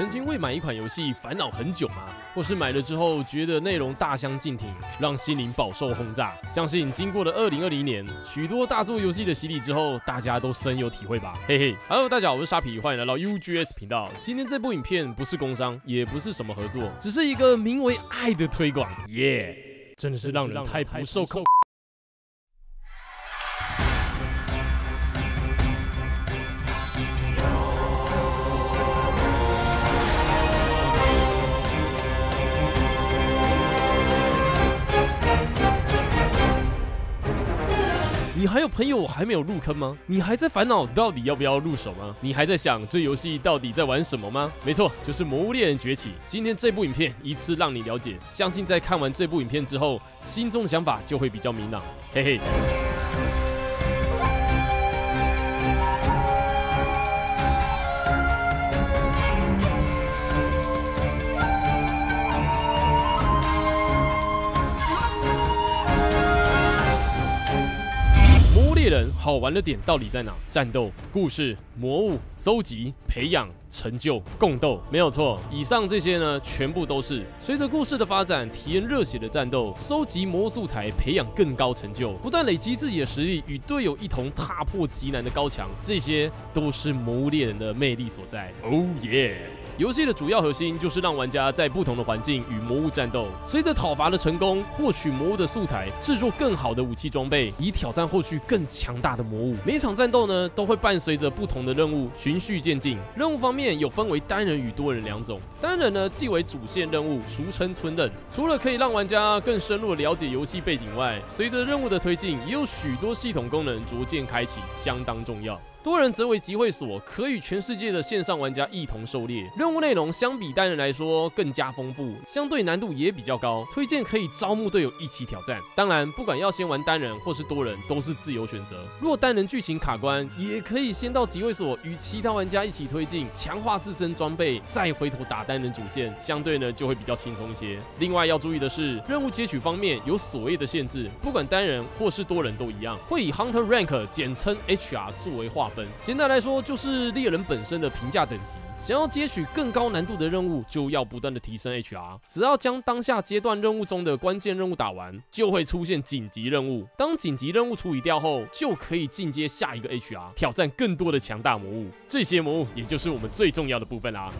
曾经为买一款游戏烦恼很久吗？或是买了之后觉得内容大相径庭，让心灵饱受轰炸？相信经过了二零二零年许多大作游戏的洗礼之后，大家都深有体会吧。嘿嘿，Hello，大家好，我是沙皮，欢迎来到 UGS 频道。今天这部影片不是工商，也不是什么合作，只是一个名为爱的推广。耶，真的是让人太不受控。还有朋友还没有入坑吗？你还在烦恼到底要不要入手吗？你还在想这游戏到底在玩什么吗？没错，就是《魔物猎人崛起》。今天这部影片一次让你了解，相信在看完这部影片之后，心中的想法就会比较明朗。嘿嘿。猎人好玩的点到底在哪？战斗、故事、魔物、搜集、培养、成就、共斗，没有错。以上这些呢，全部都是随着故事的发展，体验热血的战斗，收集魔物素材，培养更高成就，不断累积自己的实力，与队友一同踏破极难的高墙，这些都是魔物猎人的魅力所在。Oh yeah！游戏的主要核心就是让玩家在不同的环境与魔物战斗，随着讨伐的成功，获取魔物的素材，制作更好的武器装备，以挑战后续更强大的魔物。每场战斗呢，都会伴随着不同的任务，循序渐进。任务方面有分为单人与多人两种。单人呢，即为主线任务，俗称村任。除了可以让玩家更深入了解游戏背景外，随着任务的推进，也有许多系统功能逐渐开启，相当重要。多人则为集会所，可与全世界的线上玩家一同狩猎。任务内容相比单人来说更加丰富，相对难度也比较高。推荐可以招募队友一起挑战。当然，不管要先玩单人或是多人，都是自由选择。若单人剧情卡关，也可以先到集会所与其他玩家一起推进，强化自身装备，再回头打单人主线，相对呢就会比较轻松一些。另外要注意的是，任务接取方面有所谓的限制，不管单人或是多人都一样，会以 Hunter Rank 简称 HR 作为划。分简单来说，就是猎人本身的评价等级。想要接取更高难度的任务，就要不断的提升 HR。只要将当下阶段任务中的关键任务打完，就会出现紧急任务。当紧急任务处理掉后，就可以进阶下一个 HR，挑战更多的强大魔物。这些魔物，也就是我们最重要的部分啦。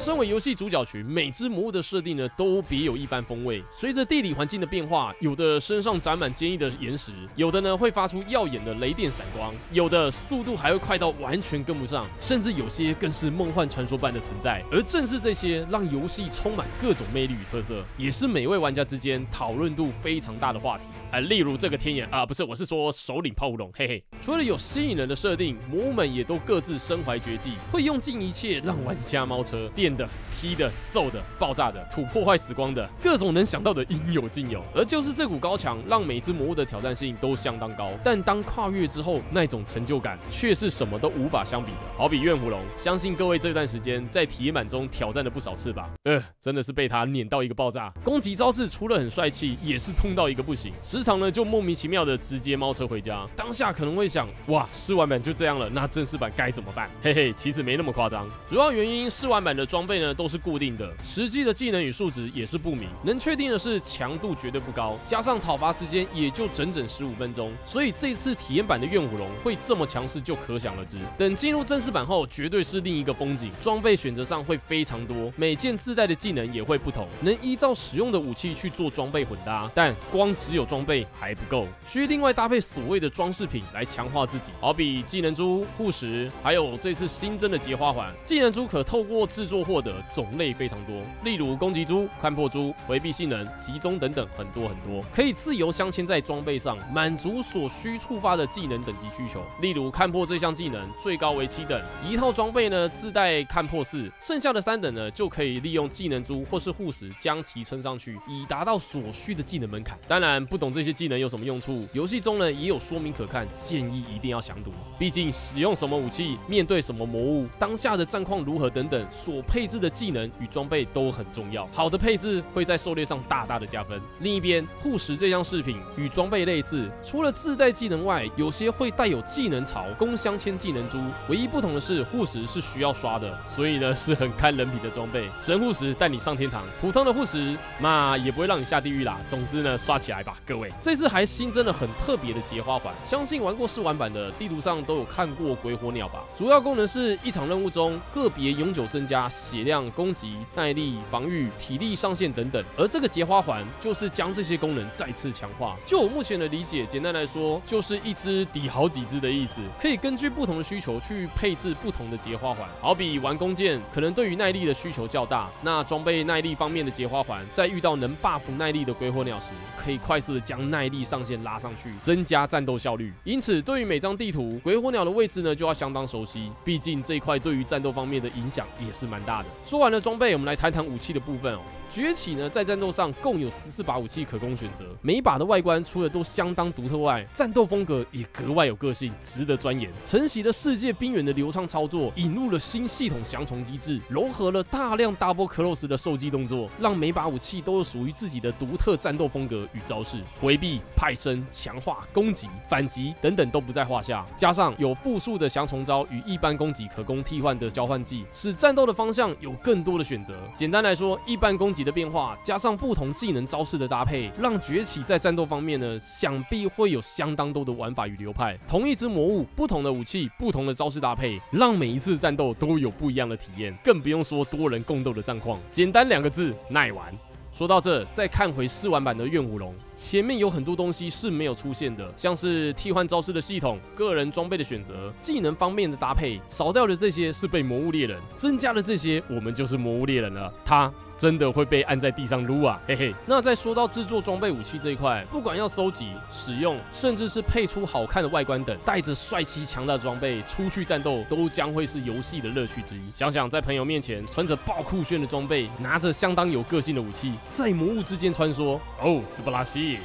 身为游戏主角群，每只魔物的设定呢都别有一番风味。随着地理环境的变化，有的身上长满坚毅的岩石，有的呢会发出耀眼的雷电闪光，有的速度还会快到完全跟不上，甚至有些更是梦幻传说般的存在。而正是这些，让游戏充满各种魅力与特色，也是每位玩家之间讨论度非常大的话题。啊，例如这个天眼啊，不是，我是说首领炮龙，嘿嘿。除了有吸引人的设定，魔物们也都各自身怀绝技，会用尽一切让玩家猫车电。的、劈的、揍的、爆炸的、土破坏死光的，各种能想到的应有尽有。而就是这股高墙，让每只魔物的挑战性都相当高。但当跨越之后，那种成就感却是什么都无法相比的。好比怨狐龙，相信各位这段时间在体验版中挑战了不少次吧？呃，真的是被他碾到一个爆炸。攻击招式除了很帅气，也是痛到一个不行。时常呢就莫名其妙的直接猫车回家。当下可能会想，哇，试玩版就这样了，那正式版该怎么办？嘿嘿，其实没那么夸张。主要原因试玩版的装。装备呢都是固定的，实际的技能与数值也是不明。能确定的是强度绝对不高，加上讨伐时间也就整整十五分钟，所以这次体验版的怨虎龙会这么强势就可想而知。等进入正式版后，绝对是另一个风景。装备选择上会非常多，每件自带的技能也会不同，能依照使用的武器去做装备混搭。但光只有装备还不够，需另外搭配所谓的装饰品来强化自己，好比技能珠、护石，还有这次新增的结花环。技能珠可透过制作。获得种类非常多，例如攻击珠、看破珠、回避性能、集中等等，很多很多，可以自由镶嵌在装备上，满足所需触发的技能等级需求。例如看破这项技能最高为七等，一套装备呢自带看破四，剩下的三等呢就可以利用技能珠或是护石将其撑上去，以达到所需的技能门槛。当然，不懂这些技能有什么用处，游戏中呢也有说明可看，建议一定要详读。毕竟使用什么武器，面对什么魔物，当下的战况如何等等，所配。配置的技能与装备都很重要。好的配置会在狩猎上大大的加分。另一边，护石这项饰品与装备类似，除了自带技能外，有些会带有技能槽、弓镶嵌技能珠。唯一不同的是，护石是需要刷的，所以呢是很看人品的装备。神护石带你上天堂，普通的护石嘛也不会让你下地狱啦。总之呢，刷起来吧，各位。这次还新增了很特别的结花环，相信玩过试玩版的地图上都有看过鬼火鸟吧？主要功能是一场任务中个别永久增加血量、攻击、耐力、防御、体力上限等等，而这个结花环就是将这些功能再次强化。就我目前的理解，简单来说就是一只抵好几只的意思，可以根据不同的需求去配置不同的结花环。好比玩弓箭，可能对于耐力的需求较大，那装备耐力方面的结花环，在遇到能 buff 耐力的鬼火鸟时，可以快速的将耐力上限拉上去，增加战斗效率。因此，对于每张地图，鬼火鸟的位置呢就要相当熟悉，毕竟这一块对于战斗方面的影响也是蛮大说完了装备，我们来谈谈武器的部分哦。崛起呢，在战斗上共有十四把武器可供选择，每一把的外观除了都相当独特外，战斗风格也格外有个性，值得钻研。承袭了世界冰原的流畅操作，引入了新系统降虫机制，融合了大量 double close 的受击动作，让每把武器都有属于自己的独特战斗风格与招式，回避、派生、强化、攻击、反击等等都不在话下。加上有复数的降虫招与一般攻击可供替换的交换技，使战斗的方向有更多的选择。简单来说，一般攻击。的变化加上不同技能招式的搭配，让崛起在战斗方面呢，想必会有相当多的玩法与流派。同一只魔物，不同的武器，不同的招式搭配，让每一次战斗都有不一样的体验。更不用说多人共斗的战况，简单两个字，耐玩。说到这，再看回试玩版的怨虎龙，前面有很多东西是没有出现的，像是替换招式的系统、个人装备的选择、技能方面的搭配，少掉的这些是被魔物猎人，增加了这些，我们就是魔物猎人了。他。真的会被按在地上撸啊，嘿嘿。那再说到制作装备武器这一块，不管要收集、使用，甚至是配出好看的外观等，带着帅气强大的装备出去战斗，都将会是游戏的乐趣之一。想想在朋友面前穿着爆酷炫的装备，拿着相当有个性的武器，在魔物之间穿梭，哦，斯巴拉西。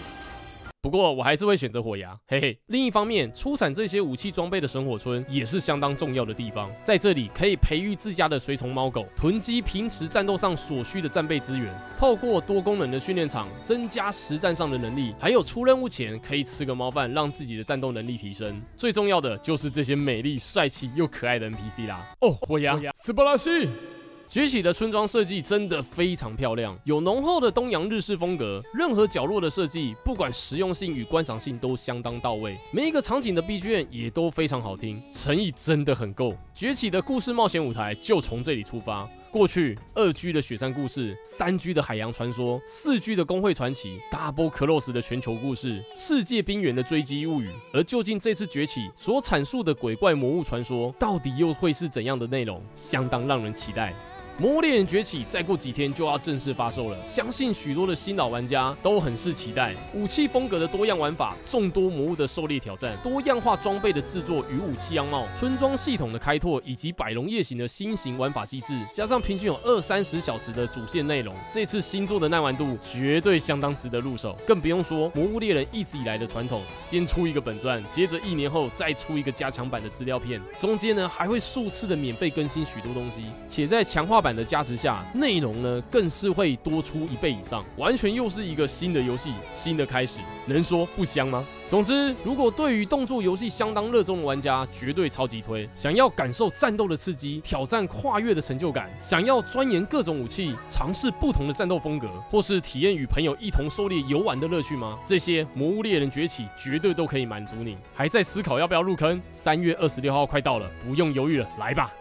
不过我还是会选择火牙，嘿嘿。另一方面，出产这些武器装备的神火村也是相当重要的地方，在这里可以培育自家的随从猫狗，囤积平时战斗上所需的战备资源，透过多功能的训练场增加实战上的能力，还有出任务前可以吃个猫饭，让自己的战斗能力提升。最重要的就是这些美丽、帅气又可爱的 NPC 啦。哦，火牙，斯巴拉西。崛起的村庄设计真的非常漂亮，有浓厚的东洋日式风格，任何角落的设计，不管实用性与观赏性都相当到位。每一个场景的 BGM 也都非常好听，诚意真的很够。崛起的故事冒险舞台就从这里出发，过去二 G 的雪山故事，三 G 的海洋传说，四 G 的工会传奇，Double Close 的全球故事，世界冰原的追击物语。而究竟这次崛起所阐述的鬼怪魔物传说，到底又会是怎样的内容？相当让人期待。《魔物猎人崛起》再过几天就要正式发售了，相信许多的新老玩家都很是期待。武器风格的多样玩法，众多魔物的狩猎挑战，多样化装备的制作与武器样貌，村庄系统的开拓，以及百龙夜行的新型玩法机制，加上平均有二三十小时的主线内容，这次新作的耐玩度绝对相当值得入手。更不用说《魔物猎人》一直以来的传统，先出一个本传，接着一年后再出一个加强版的资料片，中间呢还会数次的免费更新许多东西，且在强化。版的加持下，内容呢更是会多出一倍以上，完全又是一个新的游戏，新的开始，能说不香吗？总之，如果对于动作游戏相当热衷的玩家，绝对超级推。想要感受战斗的刺激，挑战跨越的成就感，想要钻研各种武器，尝试不同的战斗风格，或是体验与朋友一同狩猎游玩的乐趣吗？这些《魔物猎人崛起》绝对都可以满足你。还在思考要不要入坑？三月二十六号快到了，不用犹豫了，来吧！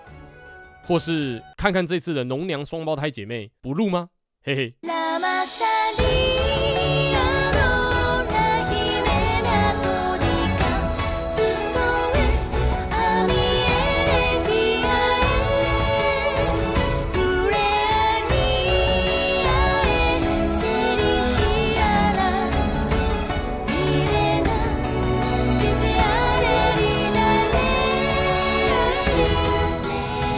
或是看看这次的农娘双胞胎姐妹不录吗？嘿嘿。